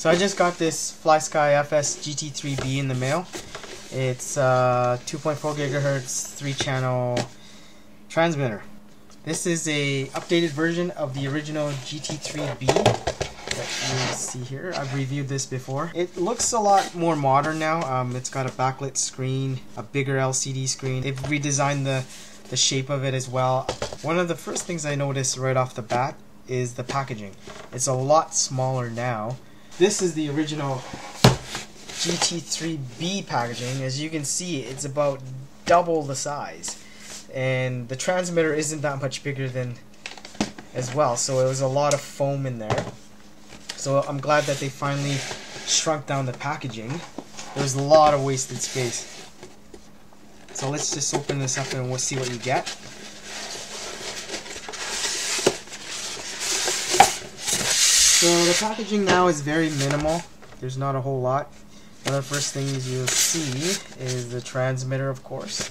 So I just got this FlySky FS GT3B in the mail. It's a 2.4 gigahertz, three channel transmitter. This is a updated version of the original GT3B that you see here. I've reviewed this before. It looks a lot more modern now. Um, it's got a backlit screen, a bigger LCD screen. They've redesigned the, the shape of it as well. One of the first things I noticed right off the bat is the packaging. It's a lot smaller now this is the original GT3B packaging. As you can see, it's about double the size. And the transmitter isn't that much bigger than as well. So it was a lot of foam in there. So I'm glad that they finally shrunk down the packaging. There's a lot of wasted space. So let's just open this up and we'll see what you get. So the packaging now is very minimal. There's not a whole lot. One of the first things you'll see is the transmitter, of course.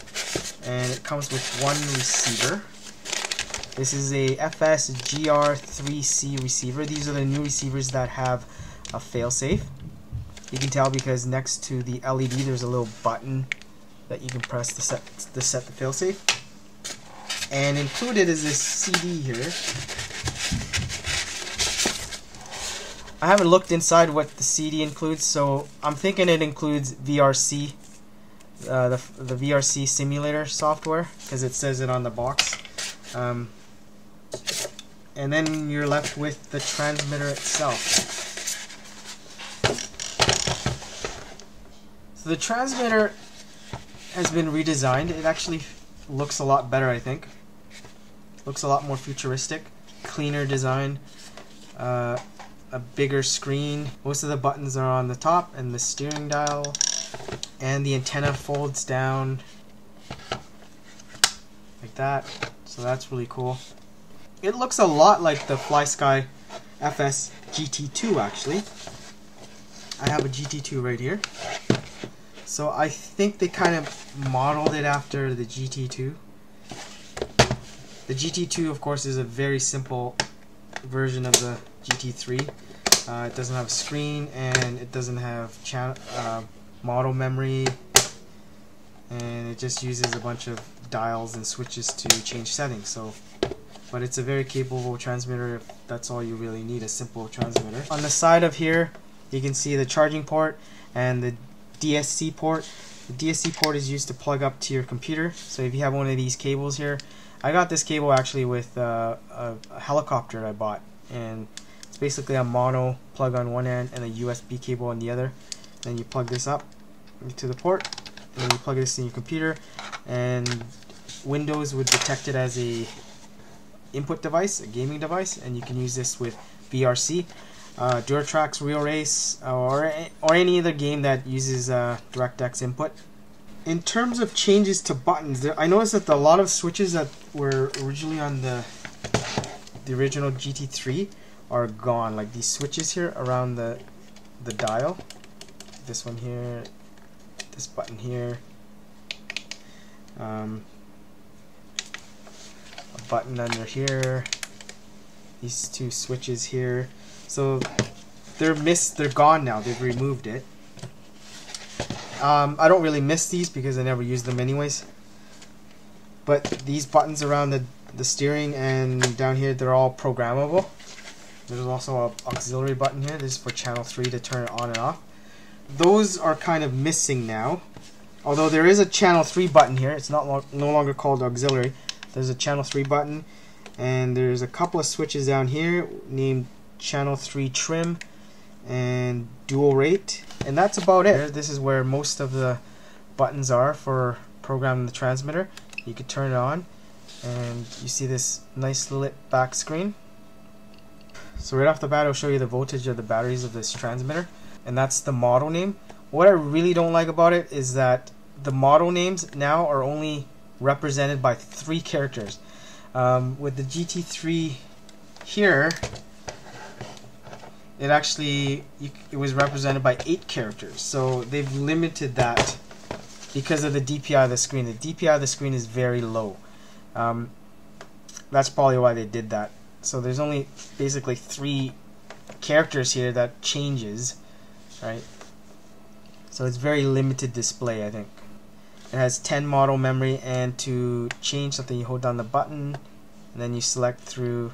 And it comes with one receiver. This is a FS GR3C receiver. These are the new receivers that have a failsafe. You can tell because next to the LED there's a little button that you can press to set, to set the failsafe. And included is this CD here I haven't looked inside what the CD includes, so I'm thinking it includes VRC, uh, the, the VRC simulator software, because it says it on the box. Um, and then you're left with the transmitter itself. So the transmitter has been redesigned. It actually looks a lot better, I think. Looks a lot more futuristic, cleaner design. Uh, a bigger screen. Most of the buttons are on the top and the steering dial. And the antenna folds down like that. So that's really cool. It looks a lot like the FlySky FS GT2 actually. I have a GT2 right here. So I think they kind of modeled it after the GT2. The GT2 of course is a very simple version of the GT3. Uh, it doesn't have a screen and it doesn't have channel uh, model memory. And it just uses a bunch of dials and switches to change settings so but it's a very capable transmitter. If that's all you really need a simple transmitter. On the side of here you can see the charging port and the DSC port. The DSC port is used to plug up to your computer so if you have one of these cables here I got this cable actually with uh, a, a helicopter I bought and it's basically a mono plug on one end and a USB cable on the other then you plug this up to the port and then you plug this in your computer and Windows would detect it as a input device, a gaming device, and you can use this with VRC, uh, Duratrax Real Race, or or any other game that uses uh, DirectX input. In terms of changes to buttons, there, I noticed that a lot of switches that were originally on the the original GT3 are gone. Like these switches here around the the dial. This one here, this button here. Um, a button under here. These two switches here. So they're missed. They're gone now. They've removed it. Um, I don't really miss these because I never use them anyways. But these buttons around the the steering and down here they're all programmable. There's also a auxiliary button here. This is for channel 3 to turn it on and off. Those are kind of missing now. Although there is a channel 3 button here. It's not lo no longer called auxiliary. There's a channel 3 button and there's a couple of switches down here named channel 3 trim and dual rate and that's about it. This is where most of the buttons are for programming the transmitter. You can turn it on and you see this nice lit back screen so right off the bat I'll show you the voltage of the batteries of this transmitter and that's the model name what I really don't like about it is that the model names now are only represented by three characters um, with the GT3 here it actually it was represented by eight characters so they've limited that because of the DPI of the screen the DPI of the screen is very low um, that's probably why they did that. So there's only basically three characters here that changes, right? So it's very limited display, I think. It has 10 model memory, and to change something, you hold down the button, and then you select through.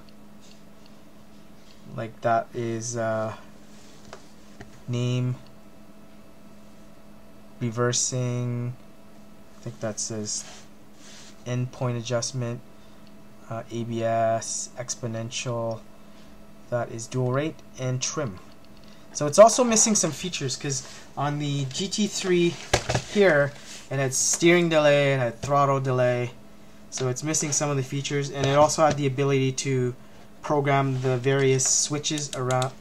Like that is uh, name, reversing. I think that says endpoint adjustment, uh, ABS, exponential. That is dual rate and trim. So it's also missing some features because on the GT3 here, it had steering delay, it had throttle delay, so it's missing some of the features, and it also had the ability to program the various switches around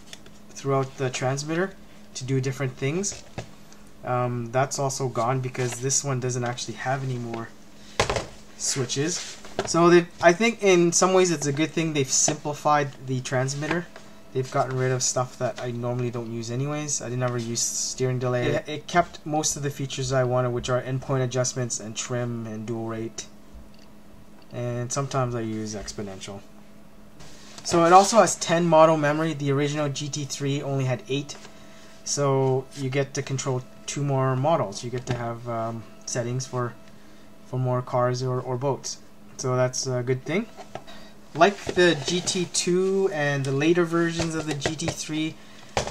throughout the transmitter to do different things. Um, that's also gone because this one doesn't actually have any more switches. So I think in some ways it's a good thing they've simplified the transmitter they've gotten rid of stuff that I normally don't use anyways. I didn't ever use steering delay. It, it, kept most of the features I wanted, which are endpoint adjustments and trim and dual rate. And sometimes I use exponential. So it also has 10 model memory. The original GT3 only had 8. So you get to control two more models. You get to have um, settings for for more cars or, or boats. So that's a good thing like the GT2 and the later versions of the GT3,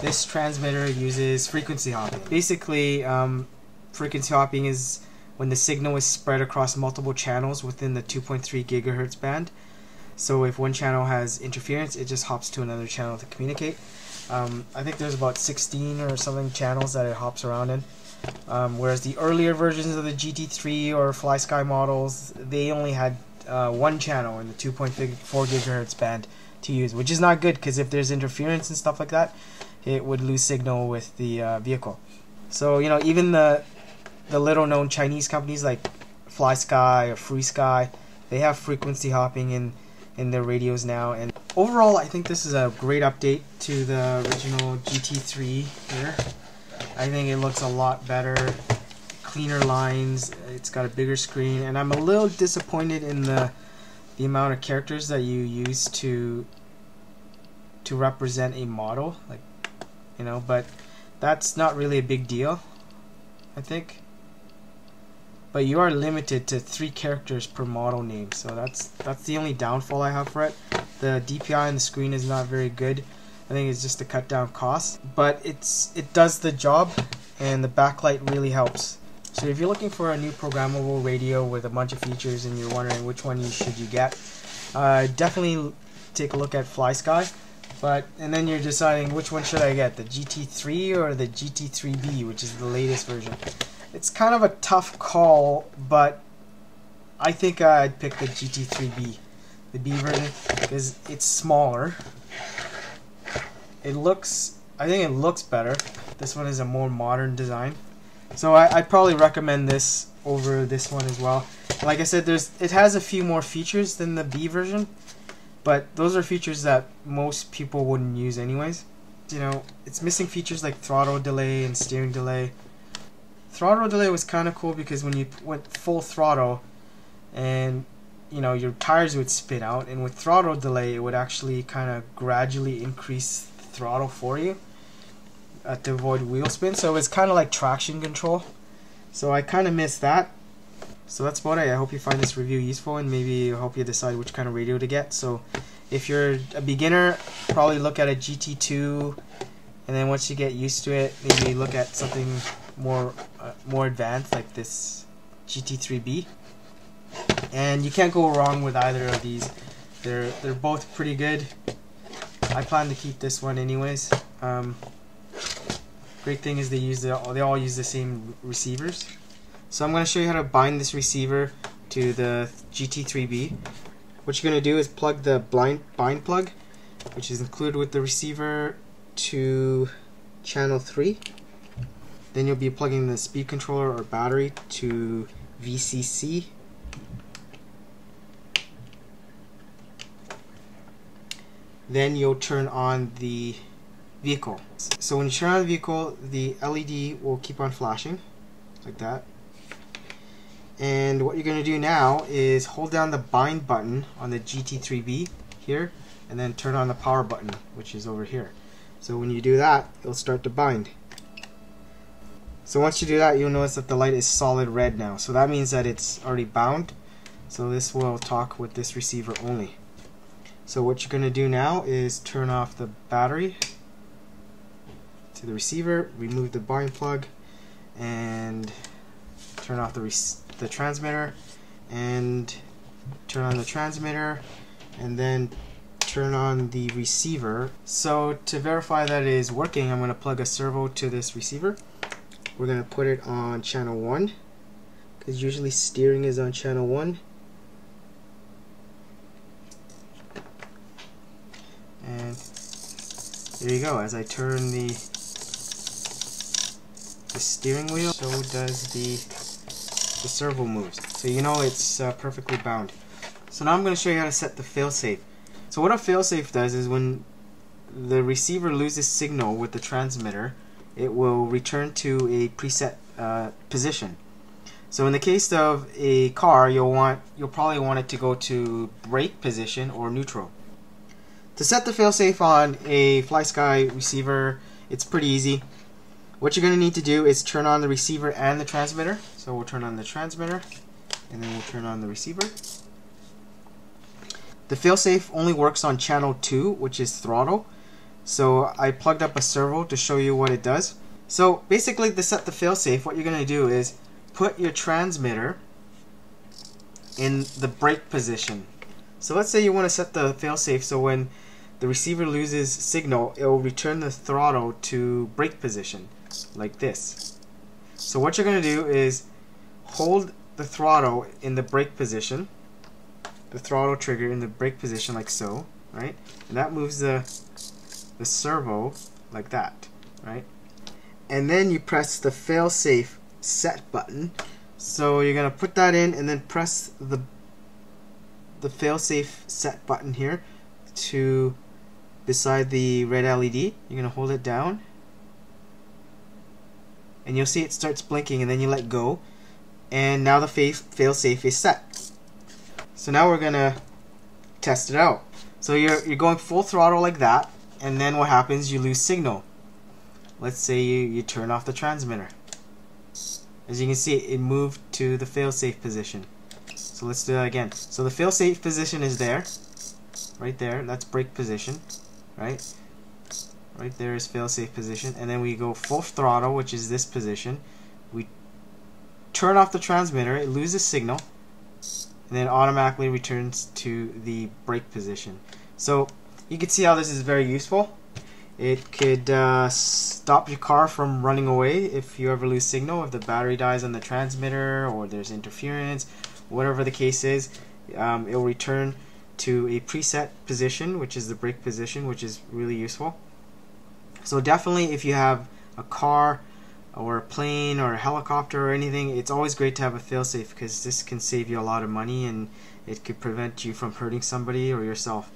this transmitter uses frequency hopping. Basically, um, frequency hopping is when the signal is spread across multiple channels within the 2.3 gigahertz band. So if one channel has interference, it just hops to another channel to communicate. Um, I think there's about 16 or something channels that it hops around in. Um, whereas the earlier versions of the GT3 or FlySky models, they only had uh, one channel in the 2.4 gigahertz band to use, which is not good because if there's interference and stuff like that, it would lose signal with the uh, vehicle. So you know, even the the little known Chinese companies like FlySky or FrSky, they have frequency hopping in in their radios now. And overall, I think this is a great update to the original GT3 here. I think it looks a lot better cleaner lines. It's got a bigger screen, and I'm a little disappointed in the the amount of characters that you use to to represent a model, like you know. But that's not really a big deal, I think. But you are limited to three characters per model name, so that's that's the only downfall I have for it. The DPI on the screen is not very good. I think it's just to cut down costs, but it's it does the job, and the backlight really helps. So if you're looking for a new programmable radio with a bunch of features and you're wondering which one you should you get, uh, definitely take a look at FlySky. But and then you're deciding which one should I get, the GT3 or the GT3B, which is the latest version. It's kind of a tough call, but I think I'd pick the GT3B, the B version, because it's smaller. It looks, I think it looks better. This one is a more modern design. So I, would probably recommend this over this one as well. Like I said, there's it has a few more features than the B version, but those are features that most people wouldn't use anyways. You know, it's missing features like throttle delay and steering delay. Throttle delay was kind of cool because when you went full throttle and you know your tires would spin out and with throttle delay it would actually kind of gradually increase throttle for you uh, to avoid wheel spin. So it's kind of like traction control. So I kind of miss that. So that's about it. I hope you find this review useful and maybe help you decide which kind of radio to get. So if you're a beginner, probably look at a GT2 and then once you get used to it, maybe look at something more uh, more advanced like this GT3B. And you can't go wrong with either of these. They're they're both pretty good. I plan to keep this one anyways. Um, Great thing is they use the, they all use the same receivers. So I'm going to show you how to bind this receiver to the GT3B. What you're going to do is plug the blind bind plug, which is included with the receiver, to channel 3. Then you'll be plugging the speed controller or battery to VCC. Then you'll turn on the vehicle. So when you turn on the vehicle, the LED will keep on flashing, like that. And what you're going to do now is hold down the bind button on the GT3B here, and then turn on the power button, which is over here. So when you do that, it'll start to bind. So once you do that, you'll notice that the light is solid red now. So that means that it's already bound. So this will talk with this receiver only. So what you're going to do now is turn off the battery to the receiver, remove the bind plug, and turn off the, the transmitter, and turn on the transmitter, and then turn on the receiver. So to verify that it is working, I'm going to plug a servo to this receiver. We're going to put it on channel 1, because usually steering is on channel 1. And there you go, as I turn the the steering wheel, so does the the servo moves. So you know it's uh, perfectly bound. So now I'm going to show you how to set the failsafe. So what a failsafe does is when the receiver loses signal with the transmitter, it will return to a preset uh, position. So in the case of a car, you'll want you'll probably want it to go to brake position or neutral. To set the failsafe on a FlySky receiver, it's pretty easy. What you're going to need to do is turn on the receiver and the transmitter. So we'll turn on the transmitter, and then we'll turn on the receiver. The failsafe only works on channel 2, which is throttle. So I plugged up a servo to show you what it does. So basically to set the failsafe, what you're going to do is put your transmitter in the brake position. So let's say you want to set the failsafe so when the receiver loses signal, it will return the throttle to brake position, like this. So what you're going to do is hold the throttle in the brake position, the throttle trigger in the brake position like so, right? And that moves the, the servo like that, right? And then you press the failsafe set button. So you're to put that in and then press the the failsafe set button here to beside the red LED. You're to hold it down. And you'll see it starts blinking and then you let go. And now the fail safe is set. So now we're to test it out. So you're, you're going full throttle like that. And then what happens? You lose signal. Let's say you, you turn off the transmitter. As you can see, it moved to the failsafe position. So let's do that again. So the failsafe position is there. Right there. That's brake position right? Right there is failsafe position, and then we go full throttle, which is this position. We turn off the transmitter, it loses signal, and then automatically returns to the brake position. So you can see how this is very useful. It could uh, stop your car from running away if you ever lose signal, if the battery dies on the transmitter or there's interference, whatever the case is, um, it will return to a preset position, which is the brake position, which is really useful. So definitely if you have a car or a plane or a helicopter or anything, it's always great to have a failsafe because this can save you a lot of money and it could prevent you from hurting somebody or yourself.